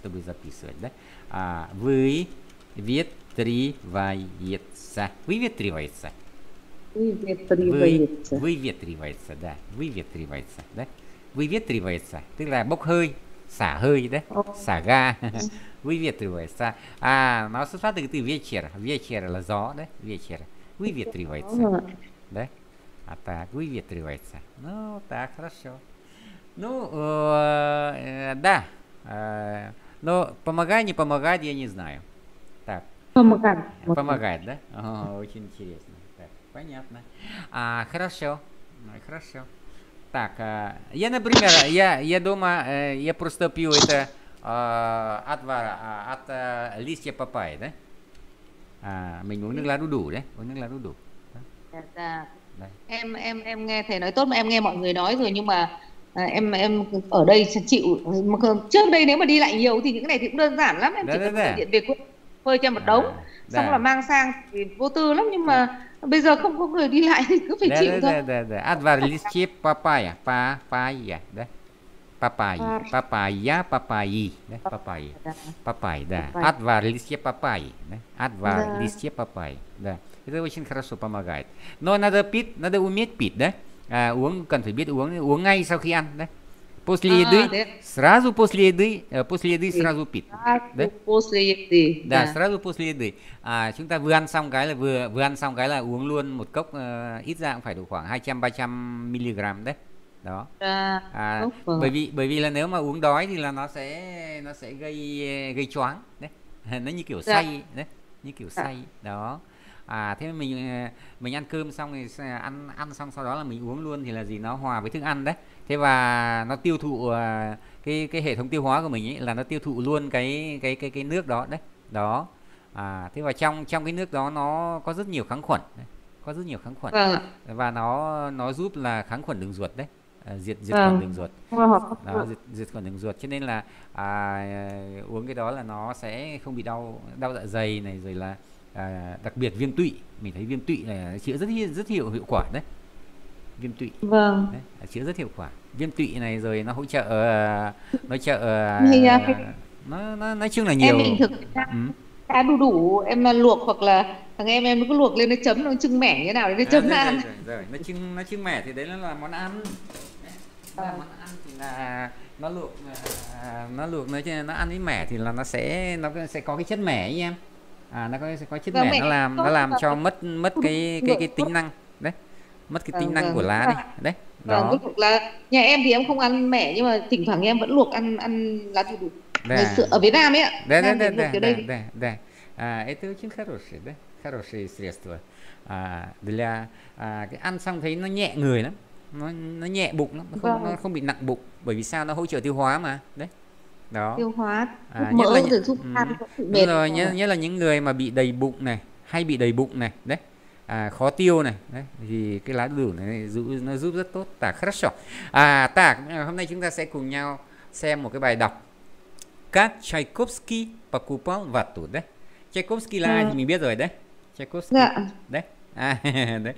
чтобы записывать, да? А, выветривается. Выветривается. Выветривается. Вы, выветривается, да. Выветривается, да. Выветривается, tức là bốc hơi, xả hơi xả ga. Выветривается. À, nó xuất phát từ từ вечер. Вечер là gió đấy, вечер. Выветривается. Да? А так, выветривается. Ну, так, хорошо. Ну, э, да. Э, но помогай, не помогать, я не знаю. Так, Помогает. помогает, да? О, очень интересно. Так, понятно. А, хорошо. Ну, хорошо. Так, а, я, например, я, я дома, э, я просто пью это отвар а, от э, листья папайи, да? À, mình uống nước lá đu đủ đấy, uống nước lá đu đủ. Dạ. Em em em nghe thầy nói tốt mà em nghe mọi người nói rồi nhưng mà à, em em ở đây sẽ chịu mà còn trước đây nếu mà đi lại nhiều thì những cái này thì cũng đơn giản lắm em Đấy, chỉ đấy, cần đấy. gọi điện về quê phơi cho một đống À, xong да. là mang sang thì vô tư lắm nhưng mà bây giờ không có người đi lại thì cứ phải Да, chịu да, thôi да, да, да. Отвар листьев папайя, папайя, да? Папайи, Пар. папайя, папайи, да? Папайи. Dạ. Папайи, да. Папайи. Отвар листьев папайи, да? Отвар Да. листьев папайи, да. Это очень хорошо помогает. Но надо пить, надо уметь пить, да? À, uống cần phải biết uống uống ngay sau khi ăn đấy. После À, еды, đấy. сразу после еды, э, после еды Thì- сразу пить. À, Đấy. post gì Да, Dạ. сразу после еды. À, chúng ta vừa ăn xong cái là vừa vừa ăn xong cái là uống luôn một cốc ờ, ít ra cũng phải đủ khoảng 200 300 mg đấy. Đó. Dạ. À, Tốt rồi. bởi vì bởi vì là nếu mà uống đói thì là nó sẽ nó sẽ gây gây choáng đấy. Nó như kiểu Dạ. say đấy, như kiểu Dạ. say. Đó. À thế mình ờ, mình ăn cơm xong thì ăn ăn xong sau đó là mình uống luôn thì là gì nó hòa với thức ăn đấy. Thế và nó tiêu thụ ờ, cái cái hệ thống tiêu hóa của mình ấy là nó tiêu thụ luôn cái cái cái cái nước đó đấy. Đó. À thế và trong trong cái nước đó nó có rất nhiều kháng khuẩn. Đấy. Có rất nhiều kháng khuẩn Vâng và nó nó giúp là kháng khuẩn đường ruột đấy. À, diệt diệt Vâng. khuẩn đường ruột đó diệt, diệt khuẩn đường ruột cho nên là à, uống cái đó là nó sẽ không bị đau đau dạ dày này rồi là à, đặc biệt viêm tụy mình thấy viêm tụy là chữa rất rất hiệu hiệu quả đấy viêm tụy Vâng. đấy, chữa rất hiệu quả viêm tụy này rồi nó hỗ trợ à, nó trợ à, Thì, à, nó, nó nói chung là nhiều Em bình thường ừ. cá đu đủ em là luộc hoặc là thằng em em cứ luộc lên nó chấm nó trưng mẻ như thế nào để nó À, chấm rồi, rồi, ăn. rồi, rồi. nó trưng nó trưng mẻ thì đấy là, là món ăn Đấy, là món ăn thì là nó luộc à, nó luộc nó nó ăn với mẻ thì là nó sẽ nó sẽ có cái chất mẻ ấy em à nó có sẽ có chất Vâng, mẻ mẻ nó làm tốt nó làm và cho cái- mất mất cái cái cái tính năng đấy mất cái tính Vâng, năng vâng. của lá Vâng. đi đấy Vâng, đó ví dụ là nhà em thì em không ăn mẻ nhưng mà thỉnh thoảng em vẫn luộc ăn ăn lá đu đủ. Ngày Да. xưa ở Việt Nam ấy ạ. Да, да, Nam thì да, luộc да, kiểu да, đây. да, да. А, это очень хорошее, да, хорошее средство а, для à, cái ăn xong thấy nó nhẹ người lắm, nó nó nhẹ bụng lắm, nó không Vâng. nó không bị nặng bụng, bởi vì sao nó hỗ trợ tiêu hóa mà, đấy, đó. Tiêu hóa à, mỡ là, rồi thuốc ừ, ăn đúng rồi nhất, nhất là những người mà bị đầy bụng này hay bị đầy bụng này đấy. À, khó tiêu này đấy, thì cái lá đu đủ này giúp nó giúp rất tốt tả khá rõ à tả hôm nay chúng ta sẽ cùng nhau xem một cái bài đọc. Các Tchaikovsky Pakupov và tủ đấy. Tchaikovsky là ừ. ai thì vâng. mình biết rồi đấy. Tchaikovsky. Dạ. đấy. À, đấy.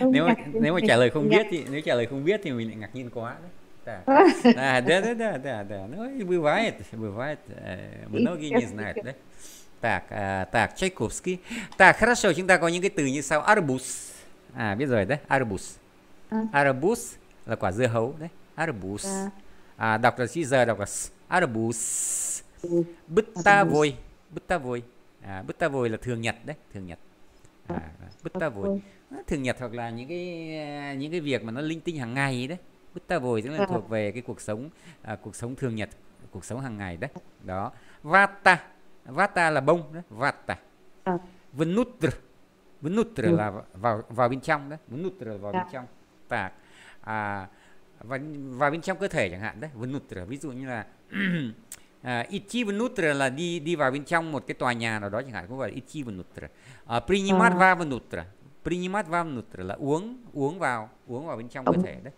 nếu mà, nếu mà trả lời không biết thì nếu trả lời không biết thì mình lại ngạc nhiên quá đấy. Так. А, да, да, да, да, да. Ну, и бывает, бывает. э, Многие не знают, да? Так, à, так, Tchaikovsky. Так, хорошо, chúng ta có những cái từ như sau. Arbus. À, biết rồi đấy, arbus. À. Arbus là quả dưa hấu đấy. Arbus. À. À, đọc là chữ giờ đọc là s. Arbus. Ừ. Bıttavoy. Bıttavoy. À, Bıttavoy là thường nhật đấy, thường nhật. À, Bıttavoy. Bıttavoy. Nó thường nhật hoặc là những cái à, những cái việc mà nó linh tinh hàng ngày đấy. Bıttavoy tức là À. thuộc về cái cuộc sống à, cuộc sống thường nhật, cuộc sống hàng ngày đấy. Đó. Vata. Vata là bông đấy, vata. À. Vnutr. Vnutr Ừ. là vào vào bên trong đấy, vnutr là vào bên Dạ. trong. Tạc. À và vào bên trong cơ thể chẳng hạn đấy, vnutr ví dụ như là à, Ichi vnutr là đi đi vào bên trong một cái tòa nhà nào đó chẳng hạn cũng gọi là Ichi. À, Prinimat À. va vnutr. Prinimat va vnutr là uống uống vào uống vào bên trong cơ thể đấy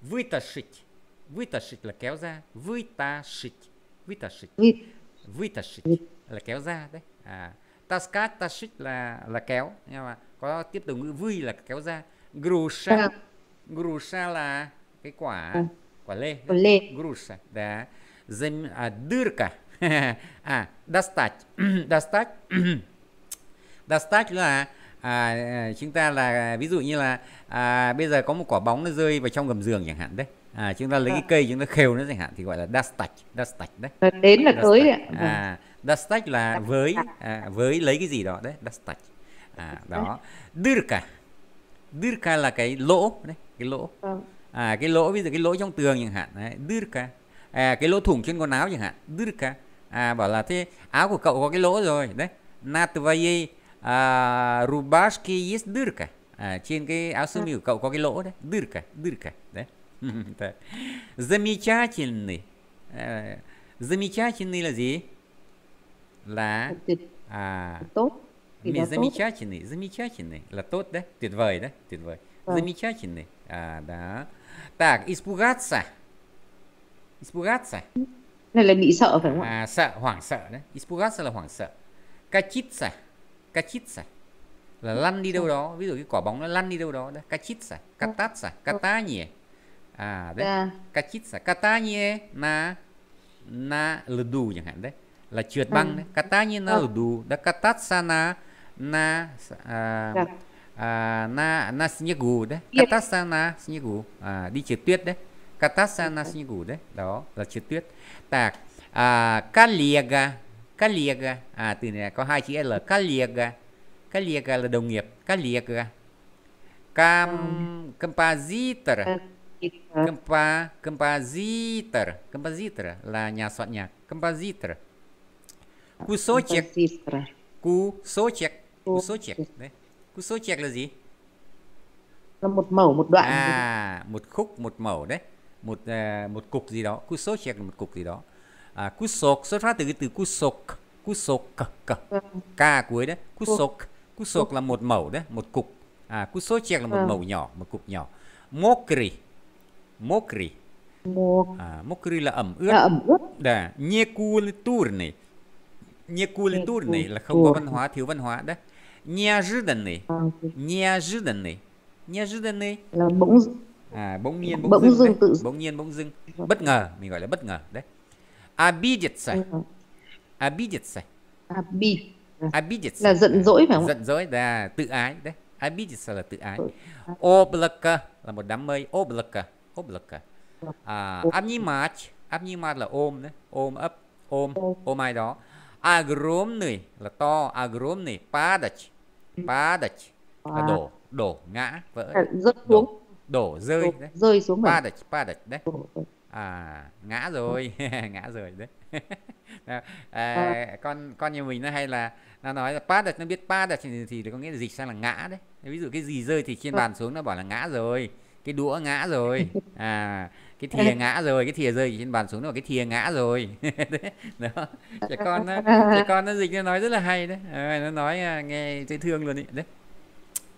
Вытащить. Вытащить là kéo ra. Вытащить. Вытащить. Vịt. Вытащить là kéo ra đấy. À, таскать, тащить là là kéo nhưng mà có tiếp từ ngữ vui là kéo ra. Груша. À. Груша là cái quả À. quả lê. Quả lê. Груша, да. Zem, à, dyrka à dostać dostać dostać là à, chúng ta là ví dụ như là à, bây giờ có một quả bóng nó rơi vào trong gầm giường chẳng hạn đấy. À, chúng ta lấy cái cây chúng ta khều nó chẳng hạn thì gọi là dostać dostać đấy. Đến là tới ạ. À dostać là với à, với lấy cái gì đó đấy dostać à đó. Dyrka. Dyrka là cái lỗ đấy cái lỗ. À cái lỗ ví dụ cái lỗ trong tường chẳng hạn đấy dyrka. À, cái lỗ thủng trên quần áo chẳng hạn dyrka. À bảo là thế áo của cậu có cái lỗ rồi đấy. Na à, rubашки есть дырка à, trên cái áo sơ mi của cậu có cái lỗ đấy dyrka dyrka đấy замечательный à, замечательный là gì là à tốt mình замечательный замечательный là tốt đấy tuyệt vời đấy tuyệt vời замечательный à đó так испугаться испугаться này là bị sợ phải không ạ? À, sợ, hoảng sợ đấy. Испугаться là hoảng sợ. cá chít là lăn đi đâu đó ví dụ cái quả bóng nó lăn đi đâu đó cá chít sải cá tát sải nhỉ à đấy. Cá chít sải cá nhỉ na na ldu chẳng hạn đấy. Là trượt băng đấy. Cá tá nhỉ na ldu đã cá tát na na à, à, na na snegu đấy. Katasana snegu à, đi trượt tuyết đấy. Katasana snegu đấy. Đó là trượt tuyết. Tak à, kaliaga коллега. À, từ này có hai chữ L. Коллега. Коллега là đồng nghiệp. Коллега. Cam, compositor. à, Compa, compositor. Compositor là nhà soạn nhạc. Compositor. Кусочек. compositor. Кусочек. Кусочек. Кусочек. Đấy. Кусочек là gì? là một mẩu một đoạn À, một khúc, một mẩu đấy. Một à, một cục gì đó. Кусочек là một cục gì đó. À, кусок xuất phát từ cái từ кусок. Кусок. K, K cuối đấy. Кусок. Кусок là một mẩu đấy, một cục. À, кусочек là một Vâng. mẩu nhỏ, một cục nhỏ. Mokri. Mokri. một À, mokri là ẩm ướt. là ẩm ướt Да, некультурный. Некультурный là không có văn Некультурный. hóa, thiếu văn hóa đấy. Неожиданный. à, Неожиданный. Неожиданный. là bỗng À, bỗng nhiên bỗng, Bỗng dưng, dưng đấy. tự- bỗng nhiên bỗng dưng bất ngờ mình gọi là bất ngờ đấy обидеться обидеться à, bi обидеться là giận dỗi phải không ạ? giận dỗi là tự ái đấy обидеться là tự ái облако là một đám mây облако облако à, обнимать обнимать là ôm đấy ôm ấp ôm ôm ai đó огромный là to огромный падать падать là À. đổ đổ ngã vỡ Là rớt xuống đổ rơi đổ- đấy rơi xuống mà падать падать đấy à ngã rồi ngã rồi đấy. À, à, con con nhà mình nó hay là nó nói là pa đật nó biết pa đật thì, thì có nghĩa là dịch sang là ngã đấy. Ví dụ cái gì rơi thì trên ờ. bàn xuống nó bảo là ngã rồi cái đũa ngã rồi. À cái thìa ờ. ngã rồi cái thìa rơi trên bàn xuống nó bảo cái thìa ngã rồi. Đó. Trẻ con nó à. trẻ con nó dịch nó nói rất là hay đấy. À, nó nói à, nghe dễ thương luôn ý. đấy.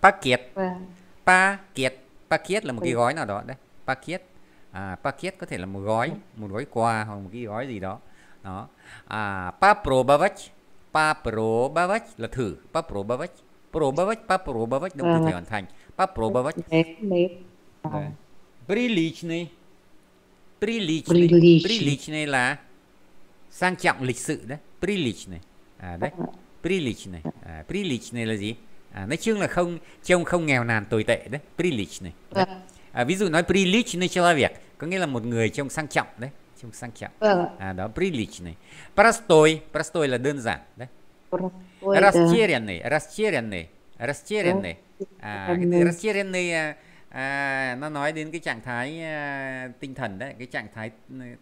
Pa kiệt. Vâng. Pa kiệt. Pa kiệt là một cái ừ. gói nào đó đấy. Pa kiệt à, packet có thể là một gói một gói quà hoặc một cái gói gì đó đó à, попробовать попробовать là thử попробовать пробовать попробовать động từ Vâng. thể hoàn thành попробовать Đấy, đấy. Đấy. приличный приличный Приличный. приличный là sang trọng lịch sự đấy приличный à đấy приличный à, приличный là gì à, nói chung là không trông không nghèo nàn tồi tệ đấy приличный đấy. Vâng. À, ví dụ nói приличный человек có nghĩa là một người trông sang trọng đấy trông sang trọng Vâng ạ. à, đó приличный простой простой là đơn giản đấy Tôi đã- растерянный растерянный растерянный à, cái từ Растерянный. растерянный à, à, nó nói đến cái trạng thái à, tinh thần đấy cái trạng thái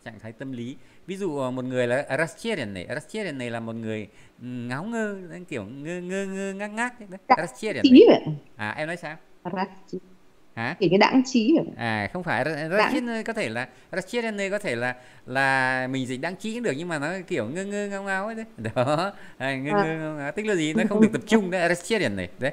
trạng thái tâm lý ví dụ à, một người là растерянный растерянный là một người ừ, ngáo ngơ đấy, kiểu ngơ ngơ ngơ ngác ngác đấy Đãng растерянный trí vậy à em nói sao Rác trí. hả? Kiểu cái đãng trí à không phải rất có thể là rất có thể là là mình dịch đãng trí cũng được nhưng mà nó kiểu ngơ ngơ ngao ngao ấy đấy. Đó à, ngơ à. ngơ ngao tức là gì? Nó không được tập trung đấy rất này đấy.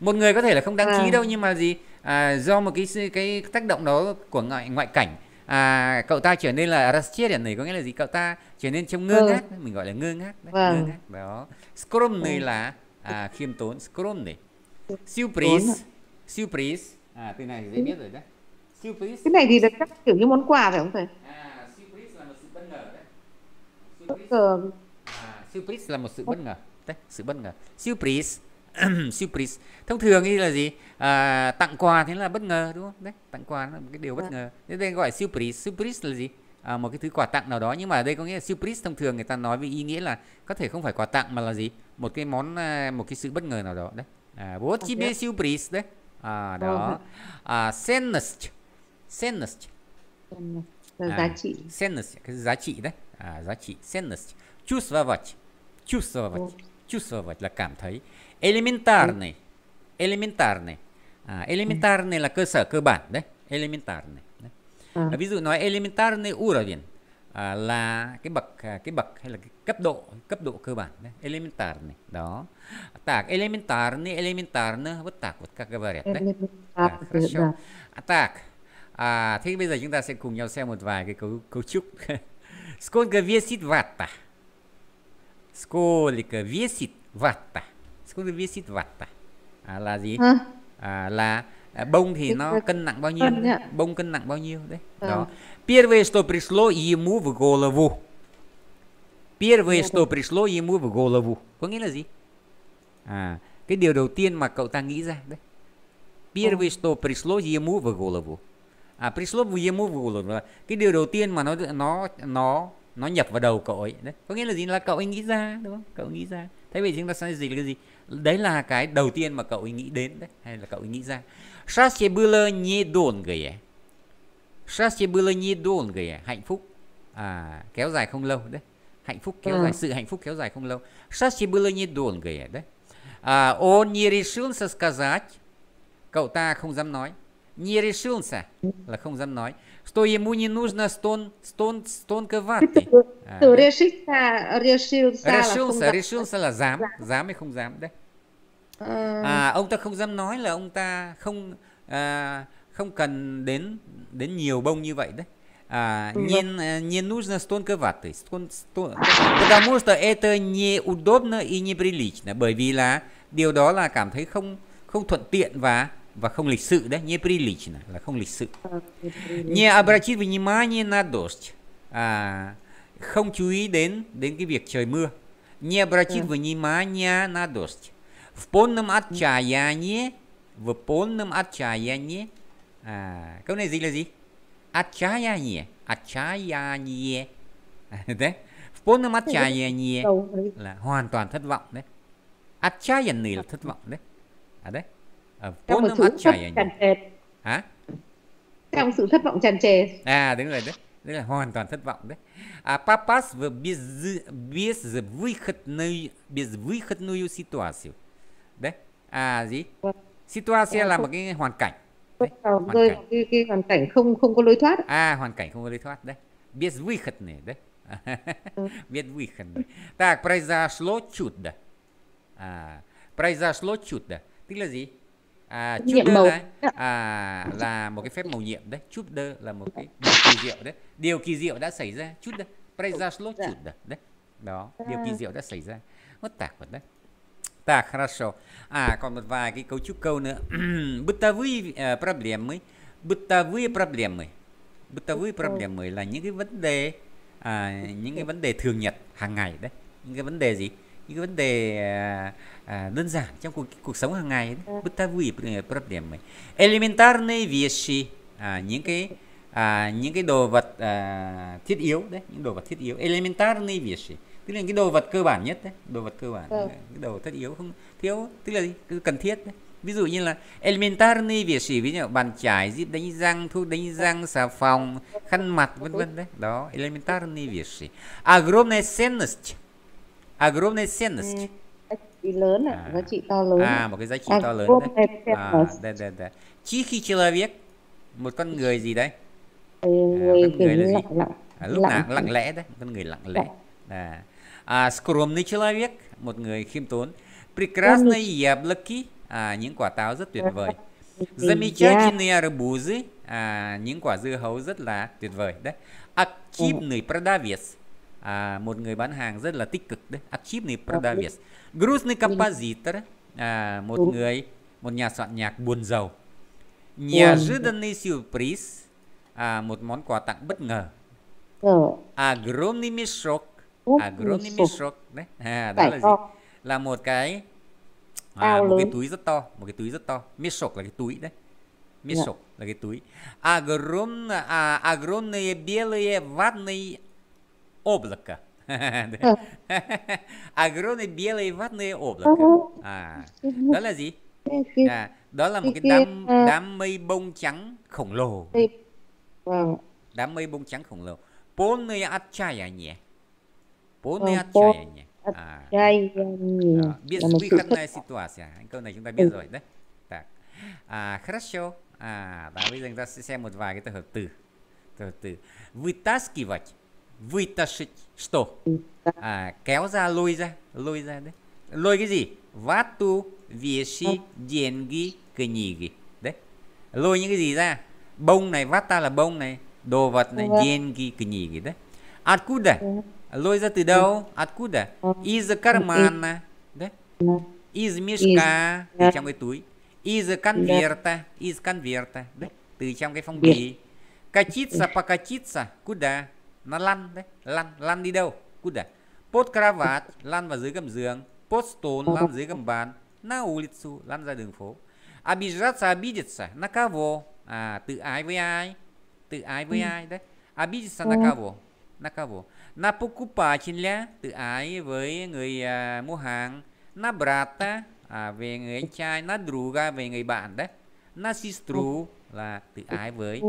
Một người có thể là không đáng à. trí vâng. đâu nhưng mà gì? À, do một cái cái tác động đó của ngoại ngoại cảnh. À, cậu ta trở nên là rastian này có nghĩa là gì? Cậu ta trở nên trông ngơ ừ. ngác mình gọi là ngơ ngác đấy, vâng. ngơ ngác. Đó. Scrum này ừ. là à, khiêm tốn scrum này. Siêu pris à từ này thì dễ ừ. biết rồi đấy. Surprise cái này thì là chắc kiểu như món quà phải không thầy? À surprise là một sự bất ngờ đấy. Surprise à, surprise là một sự bất ngờ đấy sự bất ngờ. Surprise surprise thông thường như là gì? À, tặng quà thế là bất ngờ đúng không? Đấy tặng quà là một cái điều bất à. ngờ. Thế đây gọi surprise surprise là gì? À, một cái thứ quà tặng nào đó. Nhưng mà ở đây có nghĩa là surprise thông thường người ta nói với ý nghĩa là có thể không phải quà tặng mà là gì? Một cái món à, một cái sự bất ngờ nào đó đấy. À, what okay. surprise đấy. À Vâng đó. À ценность. Ценность. giá trị Ценность, cái giá trị đấy. À, giá trị. Ценность. Чувствовать. Чувствовать. Чувствовать là cảm thấy. Elementarный. Elementarный. À, elementarный là cơ sở cơ bản đấy. Elementarный. Đấy. à, À, ví dụ nói elementarный уровень à, là cái bậc à, cái bậc hay là cái cấp độ cấp độ cơ bản đấy. Elementarный. Đó. Так, elementarный, elementarно, вот так вот как говорят, đấy. elementar À, từ хорошо. là А так, а, thế bây giờ chúng ta sẽ cùng nhau xem một vài cái cấu cấu trúc. Сколько весит вата? Сколько весит вата? Сколько весит вата? À, là gì? ha À, là à, bông thì Cái- nó cái- cân nặng bao nhiêu? cân đấy? ạ. Bông cân nặng bao nhiêu đấy? Ờ. Đó. Первое, что пришло ему в голову. Первое, что пришло ему в голову. Có nghĩa là gì? À, cái điều đầu tiên mà cậu ta nghĩ ra đấy. Первое, что пришло ему в голову. À, пришло в ему в голову là cái điều đầu tiên mà nó nó nó nó nhập vào đầu cậu ấy đấy. Có nghĩa là gì? Là cậu ấy nghĩ ra đúng không? Cậu nghĩ ra. Thế vậy chúng ta sẽ gì là cái gì? Đấy là cái đầu tiên mà cậu ấy nghĩ đến đấy hay là cậu ấy nghĩ ra. Счастье было недолгое. Счастье было недолгое. Hạnh phúc à, kéo dài không lâu đấy. Hạnh phúc kéo Ừ. dài, sự hạnh phúc kéo dài không lâu. Счастье было недолгое đấy. À, он не решился сказать Cậu ta không dám nói. Не решился là không dám nói. Что ему не нужно стон, стон, стонковатый. À, từ đấy. решиться решился là không Решился, dám- решился là dám, dám hay không dám đấy. Ờ, À, ông ta không dám nói là ông ta không à, không cần đến đến nhiều bông như vậy đấy. Vâng. не, не нужно стонковатый. Стон, стон, потому что это неудобно и неприлично. Bởi vì là điều đó là cảm thấy không không thuận tiện và và không lịch sự đấy. Неприлично là không lịch sự. Не обратить внимание на дождь. À, không chú ý đến đến cái việc trời mưa. Не обратить внимания на дождь. В полном отчаянии, в полном отчаянии. À, câu này gì là gì? Отчаяние, отчаяние. À, đấy. В полном отчаянии đầu đấy. là hoàn toàn thất vọng đấy. Отчаянный là thất vọng đấy. À đấy. Ở в trong một полном sự thất tràn отчаянии. trề Hả? trong sự thất vọng tràn trề À đúng rồi đấy. Đấy là hoàn toàn thất vọng đấy. А попасть в без, безвыходную, безвыходную ситуацию. Đấy. À gì? Vâng. Situation Ờ, là không- một cái hoàn cảnh. Đấy. vào hoàn rơi cảnh. vào cái, cái hoàn cảnh không không có lối thoát À hoàn cảnh không có lối thoát đấy. Безвыходные, đấy. Ừ. Безвыходные. Так, произошло чудо. À, произошло чудо. Tức là gì? À, Nhiệm chudо màu. là à, là một cái phép màu nhiệm đấy. Chudо là một cái điều kỳ diệu đấy. Điều kỳ diệu đã xảy ra. Chudо. Произошло Dạ. чудо. Đấy. Đó, điều kỳ À. diệu đã xảy ra. Вот так вот, đấy. Так, хорошо. À, còn một vài cái cấu trúc câu nữa. Бытовые э, проблемы. Бытовые проблемы. Bытовые проблемы là những cái vấn đề à, những cái vấn đề thường nhật hàng ngày đấy. Những cái vấn đề gì? Những cái vấn đề à, à, đơn giản trong cuộc cuộc sống hàng ngày đấy. Бытовые пр- проблемы. Элементарные вещи. À, những cái à, những cái đồ vật à, thiết yếu đấy, những đồ vật thiết yếu. Элементарные вещи. Tức là cái đồ vật cơ bản nhất đấy, đồ vật cơ bản, Vâng. cái đồ thiết yếu không thiếu, tức là gì? Cứ cần thiết đấy. Ví dụ như là elementary вещи, ví dụ bàn chải, díp đánh răng, thuốc đánh răng, xà phòng, khăn mặt vân vân đấy. Đó, elementary вещи. Огромная ценность. Огромная ценность. Ừ, giá trị lớn ạ À. giá trị to lớn À, một cái giá trị À, to lớn gồm đấy. này À, cenness. đây, đây, đây. Тихий человек, một con người gì đấy? Thì người con kiểu người là như gì? lặng lặng À, lúc nào cũng lặng lẽ đấy, con người lặng lẽ. À, à, скромный человек, một người khiêm tốn. Прекрасные яблоки, à, những quả táo rất tuyệt vời. Замечательные арбузы, à, những quả dưa hấu rất là tuyệt vời đấy. Активный продавец, à, một người bán hàng rất là tích cực đấy. Активный продавец. Грустный композитор, à, một Đúng. người, một nhà soạn nhạc buồn giàu. Неожиданный сюрприз, à, một món quà tặng bất ngờ. Ờ, Огромный мешок, огромный мешок đấy à, đó là gì là một cái à, một cái túi rất to một cái túi rất to mешок là cái túi đấy mешок yeah. là cái túi огром а, огромные белые ватные облака огромные белые ватные облака à, đó là gì à, đó là một cái đám đám mây bông trắng khổng lồ vâng. đám mây bông trắng khổng lồ полное отчаяние полное отчаяние à, đó, безвыходная ситуация câu này chúng ta biết rồi đấy так à, хорошо à, đó bây giờ chúng ta sẽ xem một vài cái tập hợp từ tập hợp từ вытаскивать вытащить что à, kéo ra lôi ra lôi ra đấy lôi cái gì вату вещи деньги книги đấy lôi những cái gì ra bông này vata là bông này đồ vật này деньги книги đấy откуда Lôi từ đâu? Откуда из кармана đấy. Из мешка từ trong cái из конверта из конверта đấy. Từ trong cái phong bì. Катиться покатиться куда nó lăn đấy. Lăn lăn đi đâu? Куда под кровать lăn vào dưới gầm giường. Под стол lăn dưới gầm bàn. На улицу lăn ra đường phố. Обижаться обидеться на кого à tự ái với ai? Tự ái với ai đấy? Обидеться на кого на кого на покупателя tự ái với người à, mua hàng на брата à, về người anh trai на друга về người bạn đấy на сестру là tự ái với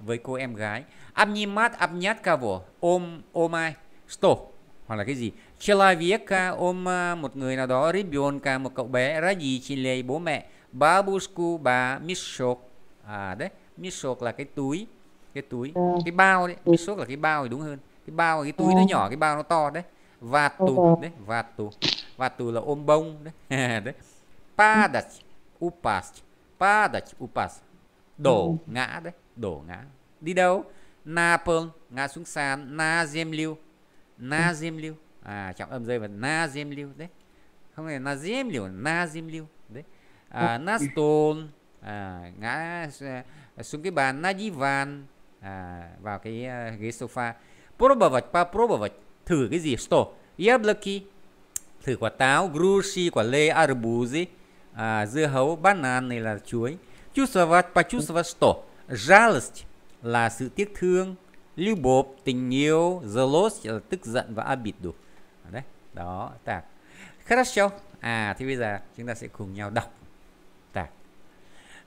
với cô em gái обнимать обнять кого ôm ôm ai что hoặc là cái gì человека ôm một người nào đó ребенка một cậu bé родителей bố mẹ бабушку bà мешок à đấy mешок là cái túi cái túi cái bao đấy mешок là cái bao thì đúng hơn cái bao cái túi nó ờ. nhỏ cái bao nó to đấy. Và ờ. tù đấy và tù. Và tù là ôm bông đấy. Đấy. Padach upas padach upas. Đổ ừ. ngã đấy đổ ngã. Đi đâu? Na pương ngã xuống sàn na diêm lưu. Na ừ. diêm lưu. À trọng âm rơi vào na diêm lưu đấy. Không phải na diêm lưu na diêm lưu. Đấy. À, na stone à, ngã à, xuống cái bàn na di vàn. À, vào cái uh, ghế sofa. пробовать попробовать thử cái gì что яблоки thử quả táo груши quả lê арбузы à, dưa hấu banan này là chuối чувствовать почувствовать что жалость là sự tiếc thương любовь tình yêu злость là tức giận và обиду đấy đó так хорошо à thì bây giờ chúng ta sẽ cùng nhau đọc так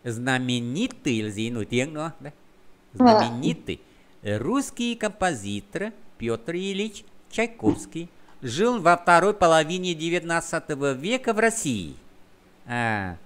знаменитый là gì nổi tiếng nữa đấy знаменитый Русский композитор Петр Ильич Чайковский жил во второй половине 19 века в России. À,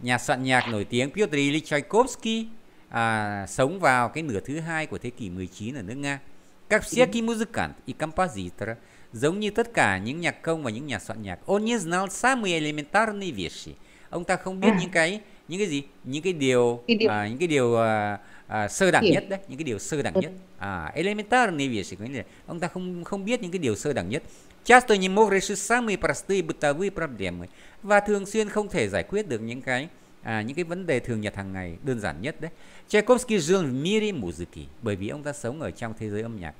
nhà soạn nhạc nổi tiếng Piotr Ilyich Tchaikovsky à, sống vào cái nửa thứ hai của thế kỷ 19 ở nước Nga. Các всякий музыкант и композитор, giống như tất cả những nhạc công và những nhà soạn nhạc, он не знал самые элементарные вещи. Ông ta không biết những cái những cái gì, những cái điều, à, những cái điều à, à, sơ đẳng nhất đấy những cái điều sơ đẳng nhất à, elementarные вещи có nghĩa là ông ta không không biết những cái điều sơ đẳng nhất часто не мог решить самые простые бытовые проблемы và thường xuyên không thể giải quyết được những cái à, những cái vấn đề thường nhật hàng ngày đơn giản nhất đấy Tchaikovsky жил в мире музыки bởi vì ông ta sống ở trong thế giới âm nhạc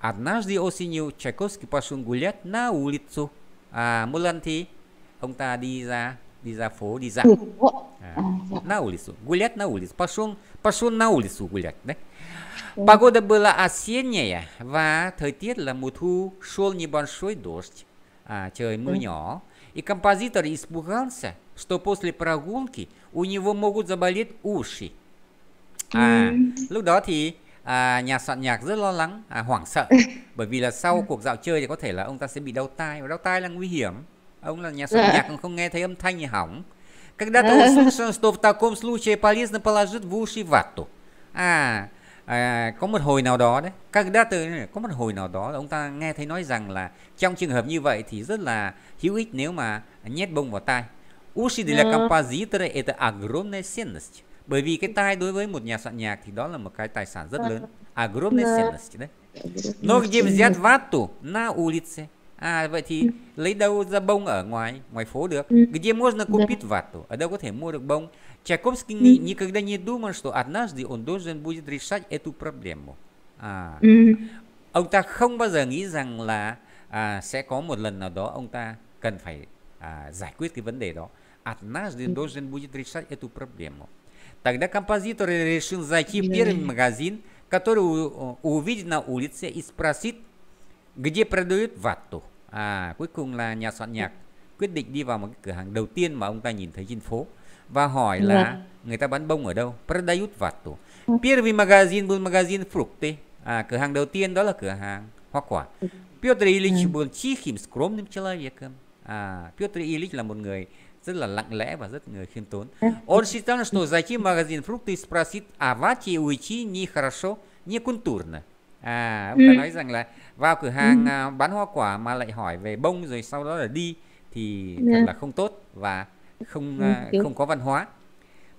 Однажды осенью Tchaikovsky пошел гулять на улицу à, một lần thì ông ta đi ra đi ra phố đi dạo à, на улицу гулять на улицу пошел пошел на улицу гулять đấy Погода была осенняя và thời tiết là mùa thu шел небольшой дождь trời mưa nhỏ и композитор испугался что после прогулки у него могут заболеть уши à, lúc đó thì à, nhà soạn nhạc rất lo lắng à, hoảng sợ bởi vì là sau cuộc dạo chơi thì có thể là ông ta sẽ bị đau tai và đau tai là nguy hiểm ông là nhà soạn nhạc còn không nghe thấy âm thanh thì hỏng Когда-то услышал, что в таком случае полезно положить в уши вату. À, à, có một hồi nào đó đấy, когда-то có một hồi nào đó ông ta nghe thấy nói rằng là trong trường hợp như vậy thì rất là hữu ích nếu mà nhét bông vào tai. Уши для композитора это огромная ценность. Bởi vì cái tai đối với một nhà soạn nhạc thì đó là một cái tài sản rất lớn. Огромная ценность đấy. Но где взять вату? На улице. À vậy thì lấy đâu ra bông ở ngoài ngoài phố được? Где можно купить вату? Ở đâu có thể mua được bông? Чайковский никогда не думал, что однажды он должен будет решать эту проблему. À, ông ta không bao giờ nghĩ rằng là à, sẽ có một lần nào đó ông ta cần phải à, giải quyết cái vấn đề đó. Однажды должен будет решать эту проблему. Тогда композитор решил зайти в первый магазин, который увидит на улице и спросит, где продают вату. À, cuối cùng là nhà soạn nhạc quyết định đi vào một cái cửa hàng đầu tiên mà ông ta nhìn thấy trên phố và hỏi là người ta bán bông ở đâu. Продают вату. Первый магазин был магазин фрукты. À, cửa hàng đầu tiên đó là cửa hàng hoa quả. Петр Ильич был тихим, скромным человеком. À, Петр Ильич là một người rất là lặng lẽ và rất người khiêm tốn. Он считал, что зайти в магазин фрукты и спросить, а вате уйти нехорошо, не культурно. À, ông ta nói rằng là vào cửa hàng à, bán hoa quả mà lại hỏi về bông rồi sau đó là đi thì thật là không tốt và không à, không có văn hóa.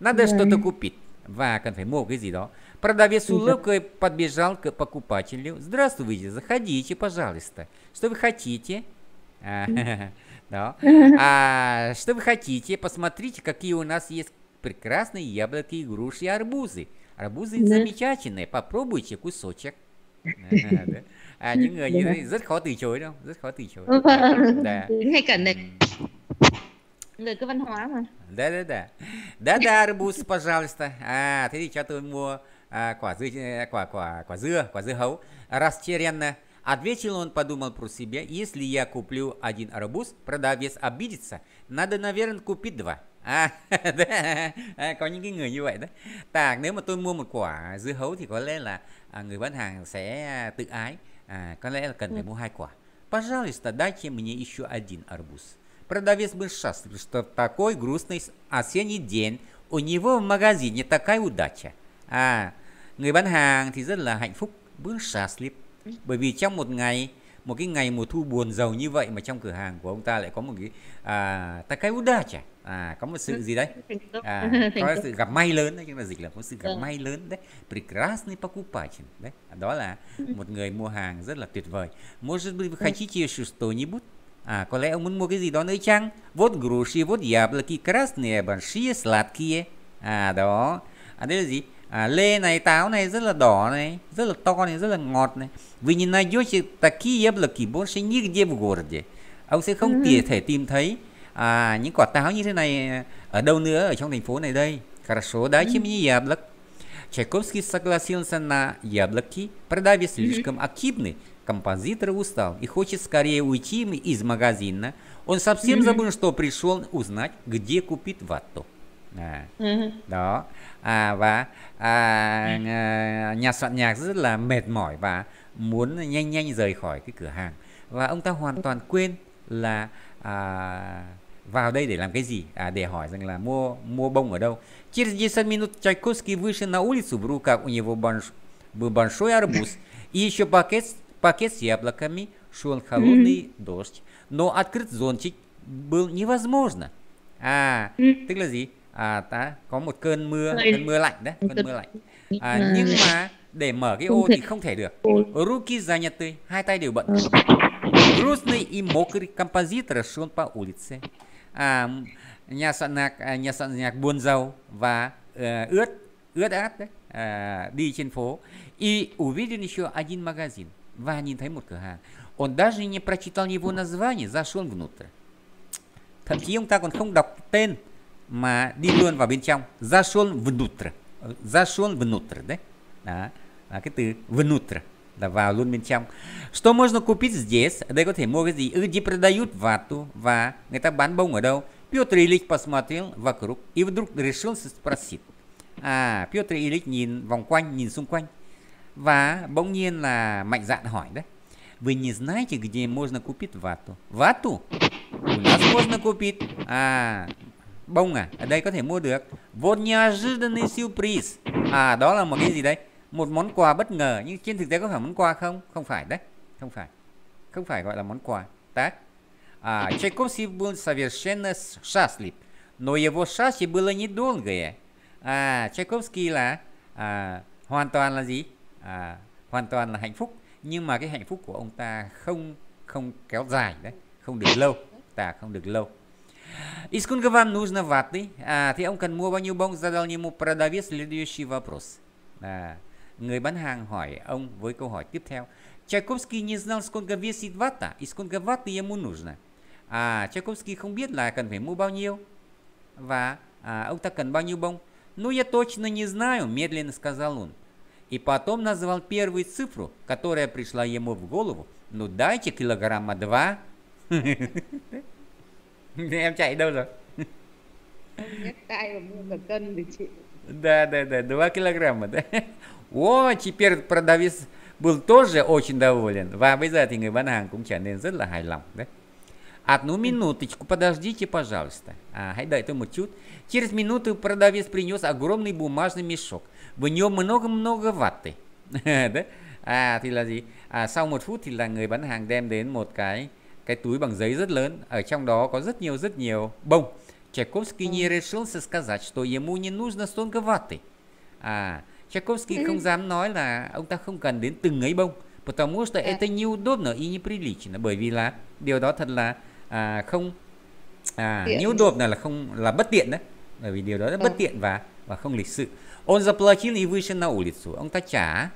Надо что-то купить và cần phải mua cái gì đó. Продавец с улыбкой подбежал к покупателю. Здравствуйте, заходите, пожалуйста. Что вы хотите? А, да. а что вы хотите? Посмотрите, какие у нас есть прекрасные яблоки, груши и арбузы. Арбузы да. замечательные. Попробуйте кусочек. à, những người như thế rất khó từ chối đâu rất khó từ chối. Да. hay cần này người có văn hóa mà. Да да да да да арбуз пожалуйста à thế thì cho tôi mua à, quả dưa quả quả quả dưa quả dưa hấu. Растерянно Ответил он, подумал про себя, если я куплю один арбуз, продавец обидится, надо, наверное, купить два. À, à, có những cái người như vậy đấy. Ta nếu mà tôi mua một quả dưa hấu thì có lẽ là à, người bán hàng sẽ tự ái. À, có lẽ là cần phải mua hai quả. Пожалуйста, дайте мне еще один арбуз. Продавец был счастлив, что в такой грустный осенний день у него в магазине такая удача. À, người bán hàng thì rất là hạnh phúc, был счастлив bởi vì trong một ngày một cái ngày mùa thu buồn giàu như vậy mà trong cửa hàng của ông ta lại có một cái à, ta cái chả à có một sự gì đấy à, có sự gặp may lớn đấy chúng là dịch là có sự gặp may lớn đấy прекрасный покупатель đấy đó là một người mua hàng rất là tuyệt vời может быть вы хотите еще что-нибудь à có lẽ ông muốn mua cái gì đó nữa chăng вот груши вот яблоки красные большие сладкие à đó à đây là gì à, lê này táo này rất là đỏ này rất là to này rất là ngọt này Вы не найдете такие яблоки больше нигде в городе. Ông sẽ không ừ. thể tìm thấy à, những quả táo như thế này ở đâu nữa ở trong thành phố này đây. Хорошо, дайте мне яблок. Чайковский согласился на яблоки. Продавец слишком активный. Композитор устал и хочет скорее уйти из магазина. Он совсем забыл, что пришел узнать, где купить вату. À, đó à, và à, nhà soạn nhạc rất là mệt mỏi và muốn nhanh nhanh rời khỏi cái cửa hàng và ông ta hoàn toàn quên là à, vào đây để làm cái gì à, để hỏi rằng là mua mua bông ở đâu Через 10 минут Чайковский вышел на улицу, в руках у него банш, был большой арбуз и еще пакет, пакет с яблоками, шел холодный дождь. Но открыть зонтик был невозможно. À, tức là gì? À, ta có một cơn mưa, cơn mưa lạnh đấy, cơn mưa lạnh. À, nhưng mà để mở cái ô thì không thể được. Руки заняты, hai tay đều bận. Грустный и мокрый композитор шел по улице. À, nhà soạn nhạc à, nhà soạn nhạc buồn giàu và uh, ướt ướt át đấy à, đi trên phố. И увидел еще один магазин và nhìn thấy một cửa hàng. Он даже не прочитал его название, зашел внутрь. Thậm chí ông ta còn không đọc tên mà đi luôn vào bên trong. Зашел внутрь. Зашел внутрь đấy. Đó à, cái từ внутрь là vào luôn bên trong. Что можно купить здесь? Ở đây có thể mua cái gì? Где продают вату? Và người ta bán bông ở đâu? Петр Ильич посмотрел вокруг и вдруг решился спросить. À, Петр Ильич nhìn vòng quanh, nhìn xung quanh và bỗng nhiên là mạnh dạn hỏi đấy. Вы не знаете, где можно купить вату? Вату? У нас можно купить. À, bông à? Ở đây có thể mua được. Вот неожиданный сюрприз. À, đó là một cái gì đấy? một món quà bất ngờ nhưng trên thực tế có phải món quà không không phải đấy không phải không phải gọi là món quà так а, Чайковский был совершенно счастлив но его счастье было недолгое à, Tchaikovsky là à, hoàn toàn là gì à, hoàn toàn là hạnh phúc nhưng mà cái hạnh phúc của ông ta không không kéo dài đấy không được lâu ta không được lâu И сколько вам нужно ваты? А, thì ông cần mua bao nhiêu bông? Задал ему продавец следующий вопрос. À, người bán hàng hỏi ông với câu hỏi tiếp theo Чайковский не знал, сколько весит вата и сколько ваты ему нужно. À, Tchaikovsky không biết là cần phải mua bao nhiêu và à, ông ta cần bao nhiêu bông. Ну, я точно не знаю, медленно сказал он. И потом назвал первую цифру, которая пришла ему в голову. Ну, дайте килограмма два. Em chạy đâu rồi? Nhắc tay và mua cả cân thì chị. Да, да, да, 2 килограмма, да. О, теперь продавец был тоже очень доволен. Và bây giờ thì người bán hàng cũng trở nên rất là hài lòng đấy. Одну минуточку, подождите, пожалуйста. А, hãy đợi tôi một chút. Через минуту продавец принес огромный бумажный мешок. В нем много-много ваты. Đấy. À thì là gì? À, sau một phút thì là người bán hàng đem đến một cái cái túi bằng giấy rất lớn. Ở trong đó có rất nhiều rất nhiều bông. Чайковский не решился сказать, что ему не нужно столько ваты. À, Tchaikovsky không dám nói là ông ta không cần đến từng ấy bông. Потому что это неудобно и неприлично. Bởi vì là điều đó thật là à, không à, неудобно là không là bất tiện đấy. Bởi vì điều đó rất bất tiện và và không lịch sự. Он заплатил и вышел на улицу. Ông ta trả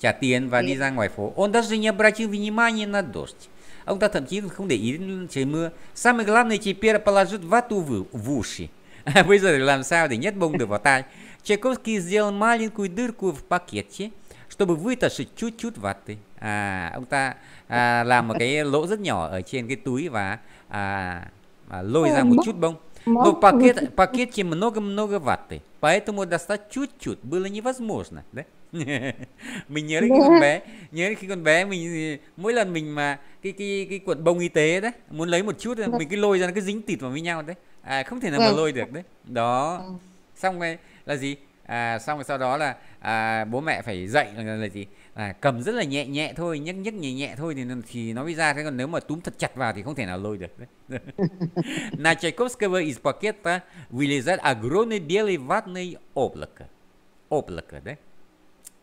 trả tiền và đi ra ngoài phố. Он даже не обратил внимания на дождь. Ông ta thậm chí không để ý đến trời mưa. Самое главное теперь положить вату в, в уши. À, bây giờ làm sao để nhét bông được vào tai? Tchaikovsky сделал маленькую дырку в пакете, чтобы вытащить чуть-чуть ваты. À, ông ta à, làm một cái lỗ rất nhỏ ở trên cái túi và à, à, lôi ra một chút bông. Но в пакет, пакете много-много ваты, поэтому достать чуть-чуть было невозможно. Đấy. mình nhớ đến khi con bé nhớ đến khi con bé mình mỗi lần mình mà cái cái cái cuộn bông y tế đấy muốn lấy một chút mình cứ lôi ra nó cứ dính tịt vào với nhau đấy à, không thể nào mà lôi được đấy đó xong rồi là gì à, xong rồi sau đó là à, bố mẹ phải dạy là, là gì à, cầm rất là nhẹ nhẹ thôi nhấc nhấc nhẹ nhẹ thôi thì thì nó mới ra thế còn nếu mà túm thật chặt vào thì không thể nào lôi được đấy. На Чайковского из пакета вылезает огромный белый ватный облако. Облако, đấy.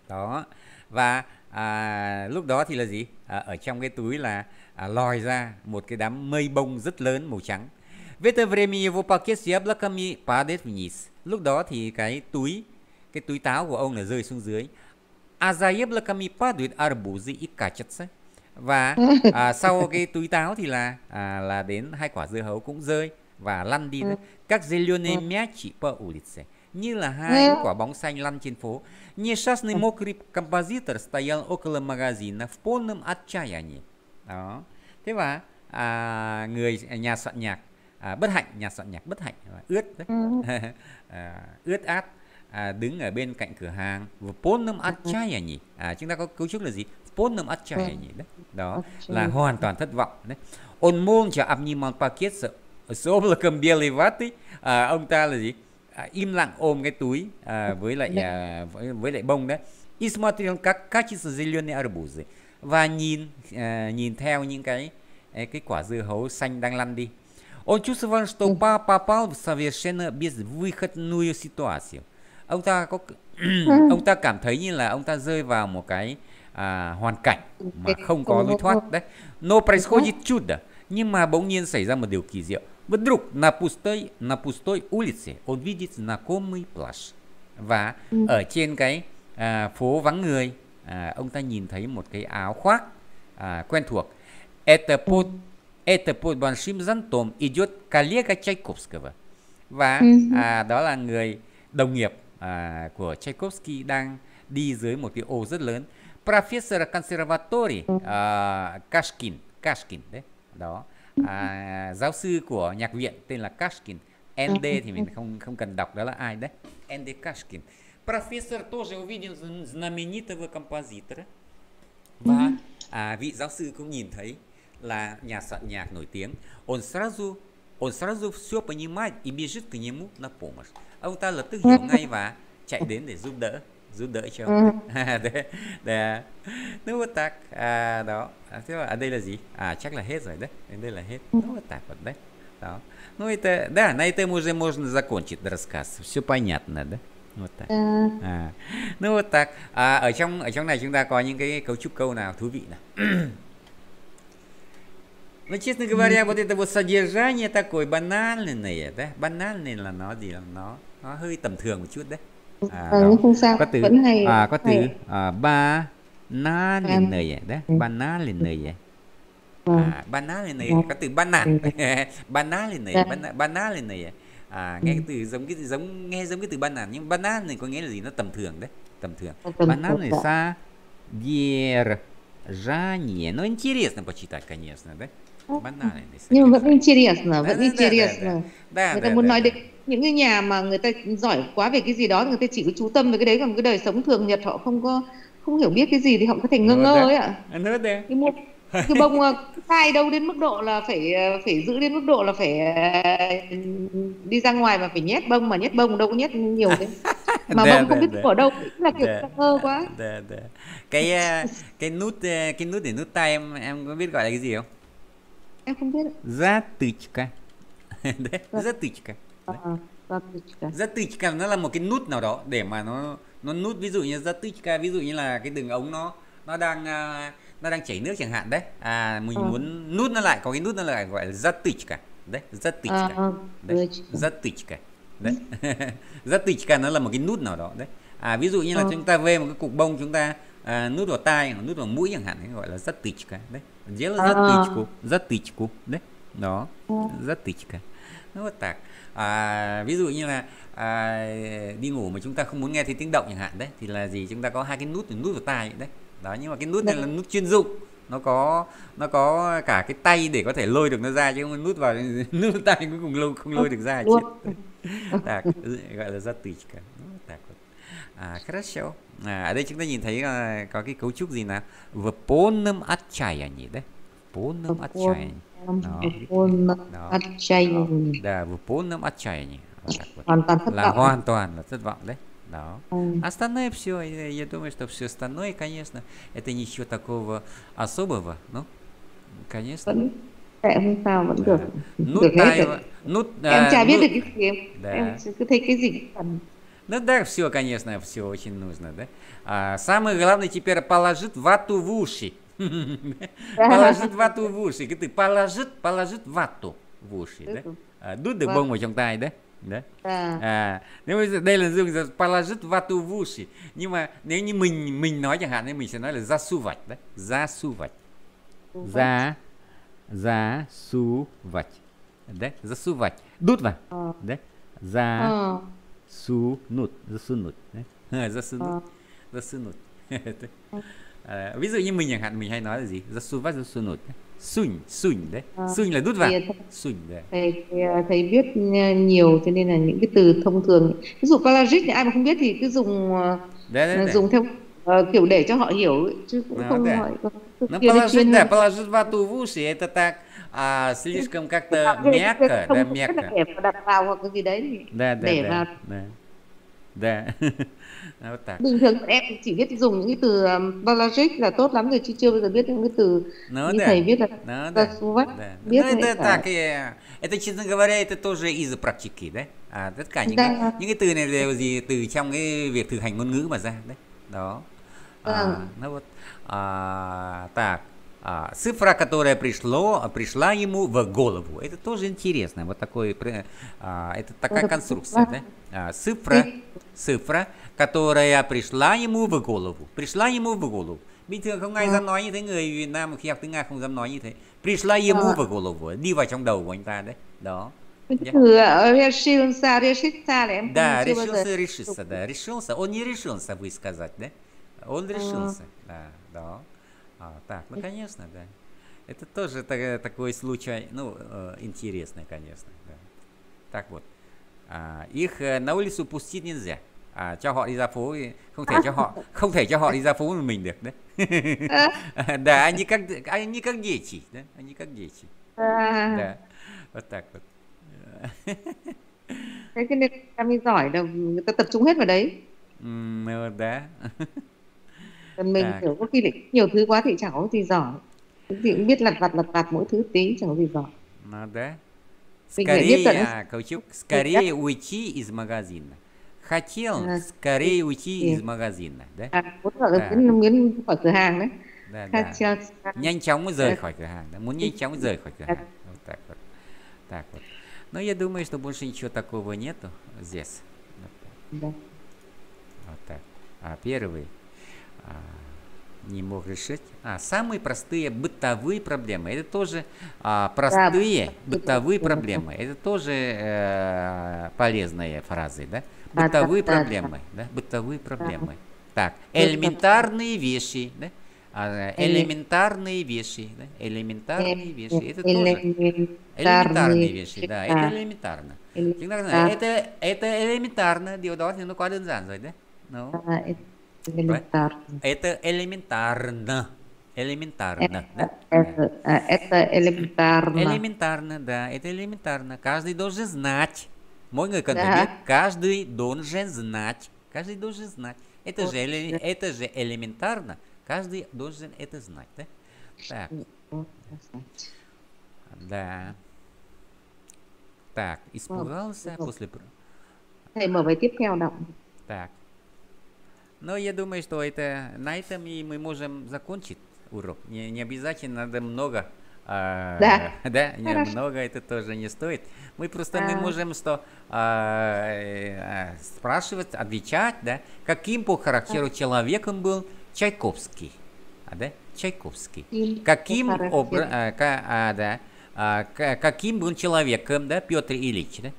Đó. Và à, lúc đó thì là gì? À, ở trong cái túi là à, lòi ra một cái đám mây bông rất lớn màu trắng. В это время его пакет с яблоками падает вниз. Lúc đó thì cái túi cái túi táo của ông là rơi xuống dưới. А за яблоками падают арбузы и катятся. Và à, sau cái túi táo thì là à, là đến hai quả dưa hấu cũng rơi và lăn đi. Đấy. Các зеленые мячи по улице. Như là hai quả bóng xanh lăn trên phố. Несчастный мокрый композитор стоял около магазина в полном отчаянии. Đó. Thế và à, người nhà soạn nhạc à, bất hạnh nhà soạn nhạc bất hạnh ướt đấy. à, ướt át à, đứng ở bên cạnh cửa hàng в полном отчаянии à, chúng ta có cấu trúc là gì в полном отчаянии đấy đó là hoàn toàn thất vọng đấy он молча обнимал пакет с, с облаком белой ваты à, ông ta là gì à, im lặng ôm cái túi à, với lại à, với, với lại bông đấy и смотрел как катятся зеленые арбузы và nhìn à, nhìn theo những cái cái quả dưa hấu xanh đang lăn đi Он чувствовал, что попал в совершенно безвыходную ситуацию. Ông ta có ông ta cảm thấy như là ông ta rơi vào một cái à, hoàn cảnh mà không có lối thoát đấy. Но происходит чудо. Nhưng mà bỗng nhiên xảy ra một điều kỳ diệu. Вдруг на пустой на пустой улице он видит знакомый плащ. Và ở trên cái à, phố vắng người, à, ông ta nhìn thấy một cái áo khoác à, quen thuộc. Это под Это под большим зонтом идет коллега Чайковского. Và à, đó là người đồng nghiệp à, của Tchaikovsky đang đi dưới một cái ô rất lớn. Professor Conservatory à, Kashkin, Kashkin đấy. Đó. À, giáo sư của nhạc viện tên là Kashkin. ND thì mình không không cần đọc đó là ai đấy. ND Kashkin. Professor тоже увидел знаменитого композитора. Và à, vị giáo sư cũng nhìn thấy là nhà soạn nhạc nổi tiếng. Он сразу, он сразу все понимает и бежит к нему на помощь. Ông ta lập tức hiểu ngay và chạy đến để giúp đỡ, giúp đỡ cho ông. để, để, nếu mà так, à, đó. À, thế ở đây là gì? À chắc là hết rồi đấy. Đến đây là hết. Ну вот так вот, да? Đó. Ну это, да, на этом уже можно закончить рассказ. Все понятно, да? Вот так. À. Ну вот так. À, ở trong ở trong này chúng ta có những cái cấu trúc câu nào thú vị nào? Ну, честно говоря, вот это вот sodержание такое банальное, да, банальное là nó gì là nó nó hơi tầm thường một chút đấy. À, ừ, không sao. Có từ Vẫn hay, à, có từ hay. à, ba Банальные, да? Банальные. Vâng. À, banalные, Vâng. có từ banal. Ừ. banalные, Vâng. bana- banalные. À, Ừ. nghe cái từ giống cái giống nghe giống cái từ banal nhưng banal này có nghĩa là gì? Nó tầm thường đấy, tầm thường. Tầm Банальные thường, dạ. содержание. Ну, интересно почитать, конечно, да? Банальные nhưng mà vẫn содержание. interesting vẫn Да, да, да, interesting да, Да, người да, ta muốn да, nói да. đến những cái nhà mà người ta giỏi quá về cái gì đó thì người ta chỉ có chú tâm về cái đấy còn cái đời sống thường nhật họ không có không hiểu biết cái gì thì họ có thể ngơ Ну, ngơ да. ấy ạ Ну, да. cái mua cái bông ờ, sai đâu đến mức độ là phải ờ, phải giữ đến mức độ là phải ờ, đi ra ngoài mà phải nhét bông mà nhét bông đâu có nhét nhiều thế mà Dạ, bông không dạ, biết dạ. bỏ đâu cũng là kiểu Dạ. ngơ quá Да, да. Cái à, cái nút à, cái nút để nút tay em em có biết gọi là cái gì không? em không biết ạ. Затычка. Đấy, Dạ. Затычка. Ờ, vâng, được cả. Затычка nó là một cái nút nào đó để mà nó nó nút ví dụ như Затычка ví dụ như là cái đường ống nó nó đang à, nó đang chảy nước chẳng hạn đấy. À mình Ờ. muốn nút nó lại có cái nút nó lại gọi là Затычка. Đấy, Затычка. Ờ, Đấy, được. Затычка. Đấy. Затычка nó là một cái nút nào đó đấy. À ví dụ như là Ờ. chúng ta về một cái cục bông chúng ta à, nút vào tai, hoặc nút vào mũi chẳng hạn, đấy gọi là затычка, đấy. Делай À. затычку, затычку, đấy. Đó, Ờ. затычка. Nó вот так. À, ví dụ như là à, đi ngủ mà chúng ta không muốn nghe thấy tiếng động chẳng hạn đấy thì là gì chúng ta có hai cái nút nút vào tai đấy đó nhưng mà cái nút này Đấy. là nút chuyên dụng nó có nó có cả cái tay để có thể lôi được nó ra chứ không nút vào nút vào tay cuối cùng lôi không lôi được ra Luôn. chết так, gọi là затычка. Ну. А, хорошо. À, ở đây chúng ta nhìn thấy à, có cái cấu trúc gì nào? В полном отчаянии, да? В полном отчаянии. Ăn chay Đó. Да, в полном отчаянии. Вот так вот. hoàn toàn thất Là vọng hoàn toàn là thất vọng đấy. Ừ. Остальное все, я думаю, что все остальное, конечно, это ничего такого особого, ну, конечно. tệ không sao vẫn được Nút được tay, nút, em à, chả biết được cái gì em Да. cứ thấy cái gì cũng да, да, все, конечно, все очень нужно, да. А самое главное теперь положит вату в уши. Положит вату в уши. Ты положит, положит вату в уши, да. Đút được bông vào trong tay đấy. Đấy. À. à nếu mà đây là dùng palajit vatu vushi nhưng mà nếu như mình mình nói chẳng hạn thì mình sẽ nói là ra su vạch đấy ra su vạch ra ra su vạch đấy ra su vạch đút vào đấy ra sunut sunut sunut sunut à, ví dụ như mình chẳng hạn mình hay nói là gì? Jasuvat jasunut sùn sùn đấy. Ờ. Sùn là đút vào. Sùn đấy. Thầy, thầy ờ, biết ờ, nhiều cho nên là những cái từ thông thường. Ví dụ pelagic ai mà không biết thì cứ dùng đấy, đấy, dùng đấy. theo ờ, kiểu để cho họ hiểu ấy, chứ cũng Đó, không đấy. hỏi cực Ну, kỳ là положить, chuyên да, hơn. положить вату в уши, это так а, слишком как-то Hoặc cái- мягко, cái да, không biết là мягко. để vào đặt vào hoặc cái gì đấy thì Да, да, để да, vào да. Да. Вот так. bình thường em chỉ biết dùng những cái từ um, pelagic là tốt lắm rồi chứ chưa bao giờ biết những cái từ Ну, như да. thầy viết là Ну, да. засувать Да. biết Ну, hay это cả- так, э, это, честно говоря, это тоже из-за практики, да? À, tất cả những Да. cái những cái từ này đều gì từ trong cái việc thực hành ngôn ngữ mà ra đấy. Đó. А, ну вот. А, так. А, цифра, которая пришло, пришла ему в голову. Это тоже интересно. Вот такой, а, это такая конструкция, да? А, цифра, цифра, которая пришла ему в голову. Пришла ему в голову. Bình thường không ai dám nói như thế người Việt Nam khi học tiếng Nga không dám nói như thế. Пришла ему в голову. Đi vào trong đầu của anh ta đấy. Đó. uh, решился em Да, решился, решился, да, решился. Он не решился, вы сказать, да? Он решился, да, да. А, так, ну, конечно, да. Это тоже та- такой случай, ну, э, интересный, конечно, да. Так вот, à, их э, на улицу пустить nельзя. À, cho họ đi ra phố không thể cho họ không thể cho họ đi ra phố một mình được đấy. да, они как они как дети, да, они как дети. Да, вот так вот. thế cho nên em giỏi là người ta tập trung hết vào đấy ну, да. còn mình À. kiểu có khi lại nhiều thứ quá thì chẳng có gì giỏi cái gì cũng biết lặt vặt lặt vặt mỗi thứ tí chẳng có gì giỏi Ну да. Biết Скорее, а, Каучук, скорее уйти из магазина. Хотел А, скорее уйти из магазина, да? à, muốn gọi là À. muốn, muốn khỏi cửa hàng đấy Да, да. cha- Nhanh chóng rời Да. khỏi cửa hàng, да? Muốn nhanh chóng rời khỏi cửa Да. hàng. Вот так вот. Так вот. Но я думаю, что больше ничего такого нету здесь. Dạ. вот так. А первый. Не мог решить. А, самые простые бытовые проблемы. Это тоже а, простые Да, бытовые да. проблемы. Это тоже э, полезные фразы, да? Да, Бытовые да, да, да. проблемы, да? Бытовые проблемы. Так, элементарные вещи, да? Элементарные вещи, да? Элементарные вещи. Это тоже элементарные вещи, да, это элементарно. Это, это элементарно, điều đó thì nó quá đơn giản rồi đấy. No. Это элементарно. Это элементарно. Элементарно. да? Это, а, это элементарно. Элементарно, да, это элементарно. Каждый должен знать. Mỗi người cần phải Да. biết. Каждый должен знать. Каждый должен знать. Это же, эле- это же элементарно. Каждый должен это знать, да? Так, Вот, да. Так, испугался вот. после... Thầy mở bài tiếp theo. Так. Но я думаю, что это на этом и мы можем закончить урок. Не, не обязательно надо много. а, Да. да, не Хорошо. много это тоже не стоит. Мы просто мы А. можем что а, э, а, спрашивать, отвечать, да, каким по характеру человеком был Чайковский, а, да, Чайковский. Каким Каким по характеру? обра- а, а, да, а, ка- каким был человеком, да, Петр Ильич, да?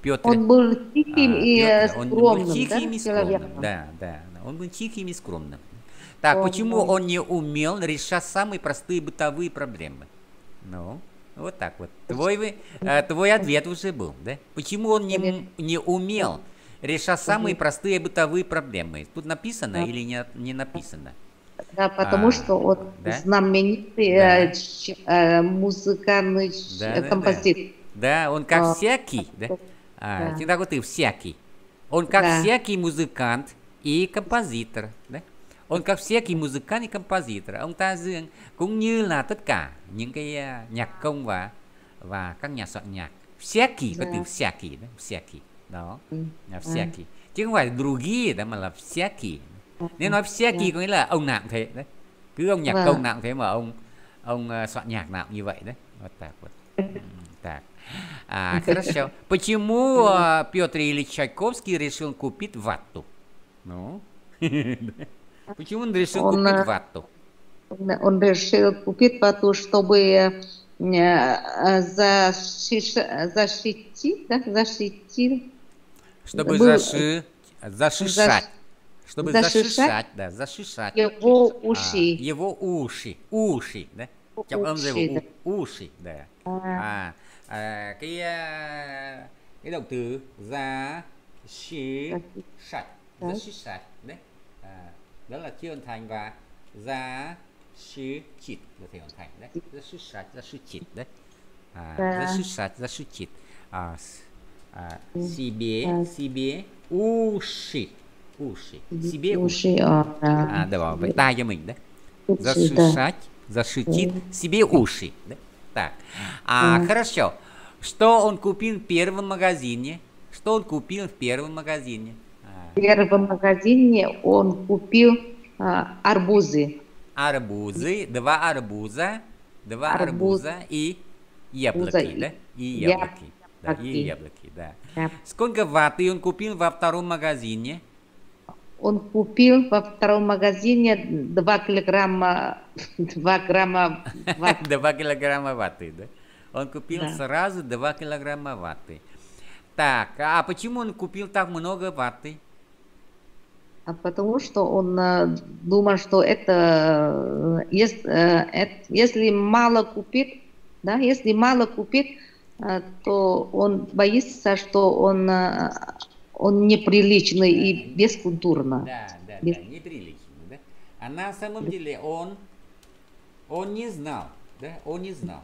Петр Он был тихим а, и э, Пётр, он скромным, был тихим да, и скромным. человеком. Да, да. Он был тихим и скромным. Так, Он почему был- он не умел решать самые простые бытовые проблемы? Ну, вот так вот. Твой, вы- э, твой ответ уже был, да? Почему он не, не умел решать самые простые бытовые проблемы? Тут написано или не, не написано? Да, потому А, что он да? знаменитый Да. э, ч- э, музыкальный Да, э, да, да. композитор. Да, он как А, всякий, да? А, да. Всегда вот ты всякий. Он как Да. всякий музыкант и композитор, да? Он как всякий muzikant и композитор. Ông ta dương cũng như là tất cả những cái à, nhạc công và và các nhà soạn nhạc. Всякий, có Да. từ всякий, да? Всякий. Đó, Ừ. là всякий. Chứ không phải другие, đó mà là всякий. Nếu nói всякий có nghĩa là ông nào cũng thế đấy. Cứ ông nhạc Vâng. công nào cũng thế mà ông ông à, soạn nhạc nào cũng như vậy đấy. Вот так вот. М, Так. А, хорошо. Почему а, Петр Ильич Чайковский решил купить ватту? Ну? Почему он решил Он, купить а, ватту? Он, решил купить вату, чтобы э, э, защищ- защитить, да, защитить, Чтобы был- заши... зашишать. Чтобы зашишать зашишать, да, зашишать. его А, уши. его уши. Уши, да? Trong âm Уши, 字 да. của уши, да. À, à, cái cái động từ ra shi sạch rất xích sạch đấy à, đó là chưa hoàn thành và ra sư chịt là thể hoàn thành đấy ra sư sạch ra sư chịt đấy à, ra sư sạch ra sư chịt à, à, себе себе уши уши себе уши à, добавил vậy tai cho mình đấy ra sư sạch за шутит себе уши да? так а хорошо что он купил в первом магазине что он купил в первом магазине в первом магазине он купил а, арбузы. арбузы, два арбуза, два Арбуз. арбуза и яблоки, Арбуза да? И и яблоки. Да, и яблоки. да. Да. Сколько ваты он купил во втором магазине? Он купил во втором магазине 2 килограмма, 2 грамма ваты. Два килограмма ваты, да? Он купил Да. сразу два килограмма ваты. Так, а почему он купил так много ваты? А потому что он э, думал, что это, э, э, если мало купит, да, если мало купит, то он боится, что он, он неприличный и бескультурно. Да, да, Без- да, неприлично, да? А на самом деле он, он не знал, да, он не знал,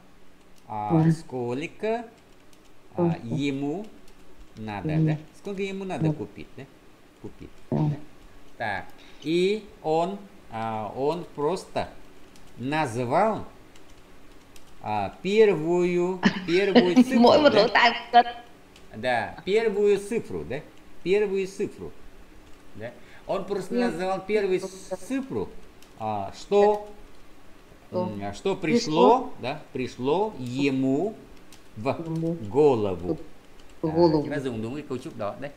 а, сколько а, ему надо, да? Сколько ему надо купить, да? Купить. Да. Так, и он, а, он просто назвал а, первую, первую цифру, да? первую цифру, да? Первую цифру. Да? Он просто Нет. назвал первую с- цифру, а, что, Что? а, пришло, да, пришло ему в голову. в голову. chúng ta dùng đúng cái cấu trúc đó đấy.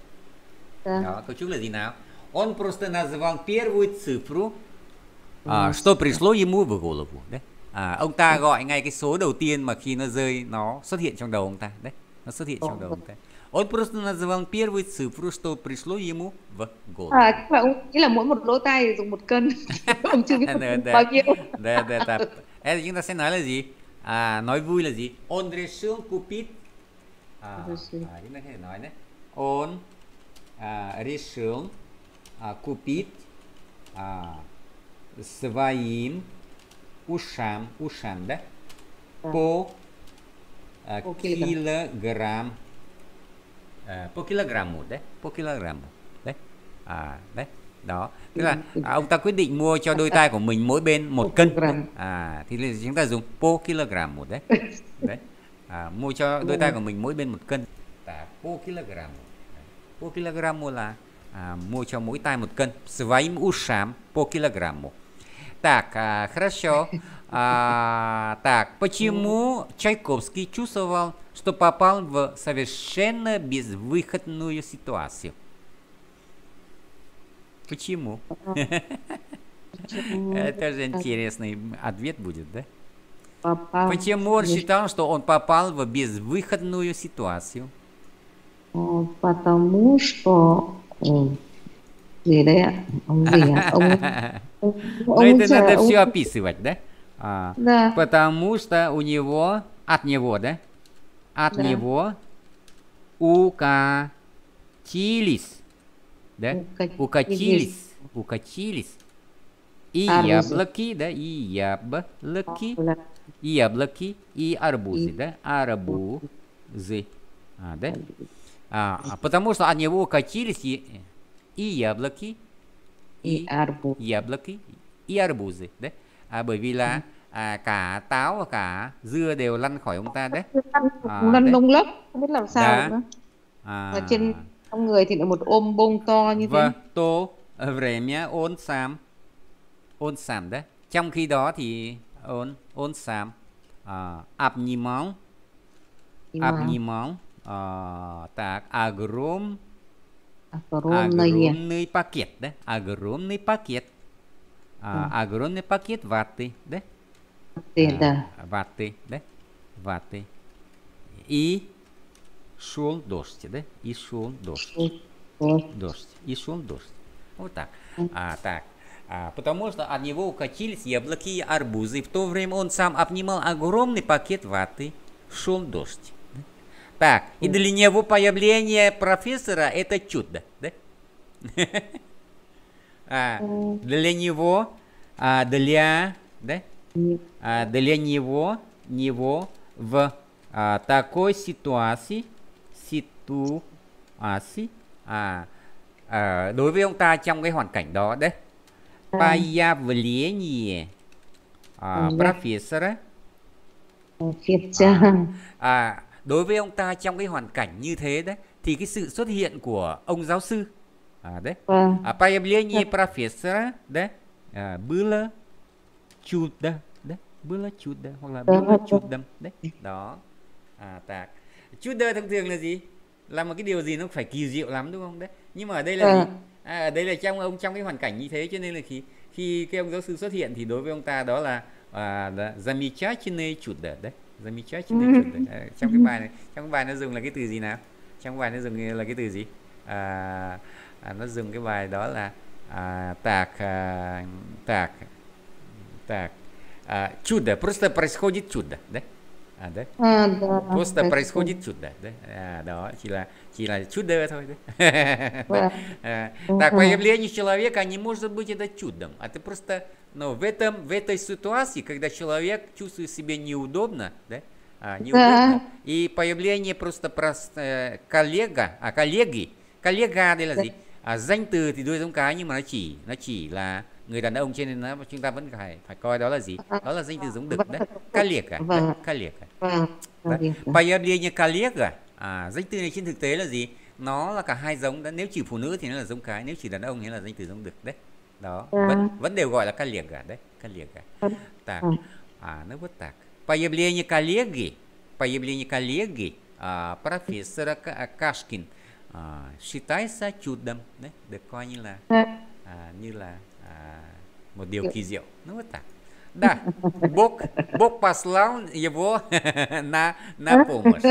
Да. Đó, cấu trúc là gì nào? Он просто назвал первую цифру à, что пришло ему в голову đấy à, ông ta gọi ngay cái số đầu tiên mà khi nó rơi nó xuất hiện trong đầu ông ta đấy nó xuất hiện trong đầu ông ta Он просто назвал первую цифру, что пришло ему в голову. À, tức là ông nghĩ là mỗi một lỗ tai dùng một cân. ông chưa biết bao nhiêu. Да, да, да. Это chúng ta sẽ nói là gì? À, nói vui là gì? Он решил купить. À, à, chúng ta có thể nói đấy. Он à, решил à, купить à, своим ушам, ушам, да? По а, По килограмм. килограмм à, по килограмму đấy по килограмму đấy à đấy đó tức là à, ông ta quyết định mua cho đôi tai của mình mỗi bên một Một cân kg. à thì là chúng ta dùng po kg đấy đấy à, mua cho đôi tai của mình mỗi bên một cân à, po kg po kg là à, mua cho mỗi tai một cân своим ушам по килограмму так а, хорошо А, так, почему Чайковский чувствовал, что попал в совершенно безвыходную ситуацию? Почему? Это же интересный ответ будет, да? Попал. Почему он считал, что он попал в безвыходную ситуацию? Ờ, Потому что м, gì đấy ạ? Ông gì ạ? Ông ông, Ну, ông, это надо ông- все описывать, да? А, Да. Потому что у него, от него, да? От Да. него укатились, да? Укатились. Укатились, укатились. И Арбузы. яблоки, да, и яблоки, и яблоки, и арбузы, да? Арбузы, а, да? А, а потому что от него укатились и, и яблоки, и арбуз. яблоки и арбузы đấy à, bởi vì là à, cả táo và cả dưa đều lăn khỏi ông ta đấy À, lăn đấy. lông lốc không biết làm sao Dạ. nữa à, và trên trong người thì lại một ôm bông to như в thế то время он сам он сам đấy trong khi đó thì он он сам à, обнимал thì mà обнимал а, так огром огромное огромный пакет да огромный пакет а, огромный пакет ваты да thì А, là ваты, да? Ваты. И шел дождь, да? И шел дождь. Дождь. И шел дождь. Вот так. А, так. А, потому что от него укатились яблоки и арбузы. В то время он сам обнимал огромный пакет ваты. Шел дождь. Так, и для него появление профессора это чудо, да? А, для него, а, для, да? а, для него, него в а, такой ситуации, ситуации, à, à, đối với ông ta trong cái hoàn cảnh đó đấy, появление Dạ. профессора, phiệt cha à, đối với ông ta trong cái hoàn cảnh như thế đấy, thì cái sự xuất hiện của ông giáo sư, à, đấy, vâng А появление профессора, да, а, было чудо, да, было чудо, hoặc là было чудом, đấy, đó, à, так. Чудо thông thường là gì? Là một cái điều gì nó phải kỳ diệu lắm đúng không? Đấy. Nhưng mà ở đây là Ờ. gì? À, ở đây là trong ông trong cái hoàn cảnh như thế cho nên là khi khi cái ông giáo sư xuất hiện thì đối với ông ta đó là à, là замечательное чудо, đấy, Замечательное чудо. À, trong cái bài này, trong cái bài nó dùng là cái từ gì nào? Trong bài nó dùng là cái từ gì? À, à, nó dùng cái bài đó là à, так à, так так. А, чудо. Просто происходит чудо да? Đấy à, да, просто да, происходит чудо đấy à, đó chỉ là chỉ là чудо thôi đấy Vâng. А, так появление человека не может быть это чудом а ты просто но в этом в этой ситуации когда человек чувствует себя неудобно да а, неудобно и появление просто просто э, коллега а коллеги коллега đây là Dạ. gì à, danh từ thì đuôi giống cái nhưng mà nó chỉ nó chỉ là người đàn ông cho nên nó chúng ta vẫn phải phải coi đó là gì đó là danh từ giống đực đấy коллега Vâng. đấy, коллега vâng Đấy. vâng vâng. Появление коллега à, danh từ này trên thực tế là gì nó là cả hai giống đó nếu chỉ phụ nữ thì nó là giống cái nếu chỉ đàn ông thì nó là danh từ giống đực đấy Đó Dạ. vẫn vẫn đều gọi là коллега đấy коллега так а ну вот так появление коллеги появление коллеги а, профессора Ка- Кашкин à, считается чудом đấy được coi như là à, như là à, một điều kỳ diệu. Đúng không ta Да, Бог, Бог послал его на, на помощь.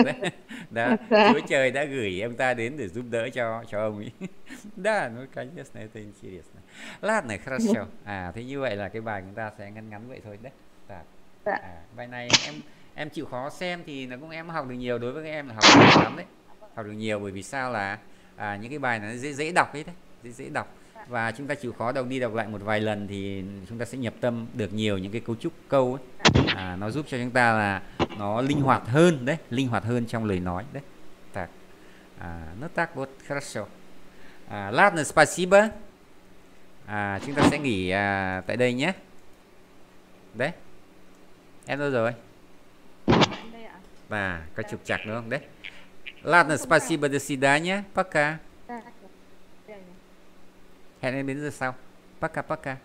Да? да, Chúa Trời đã gửi ông ta đến để giúp đỡ cho cho ông ấy. Да, ну, конечно, это интересно. Ладно, хорошо. À, thế như vậy là cái bài chúng ta sẽ ngắn ngắn vậy thôi đấy. Dạ. À, bài này em em chịu khó xem thì nó cũng em học được nhiều đối với các em là học được lắm đấy. Học được nhiều bởi vì sao là à, những cái bài này nó dễ dễ đọc ấy đấy, dễ dễ đọc và chúng ta chịu khó đọc đi đọc lại một vài lần thì chúng ta sẽ nhập tâm được nhiều những cái cấu trúc câu ấy. À, nó giúp cho chúng ta là nó linh hoạt hơn đấy linh hoạt hơn trong lời nói đấy так à, ну так вот хорошо à, ладно спасибо à, chúng ta sẽ nghỉ à, tại đây nhé đấy em đâu rồi và có trục chặt đúng không đấy ладно спасибо до свидания пока hẹn em đến giờ sau. Paka paka.